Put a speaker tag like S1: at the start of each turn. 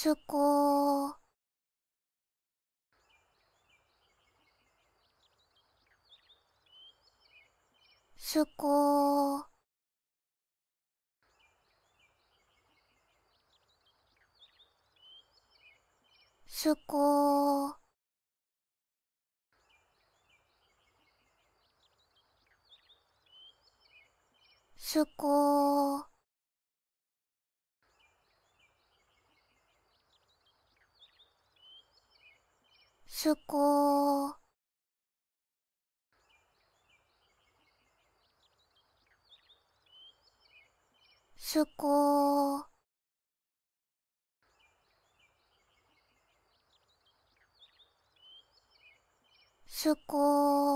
S1: すこー。すこー。すこー。すこー。すこー。すこー。すこー。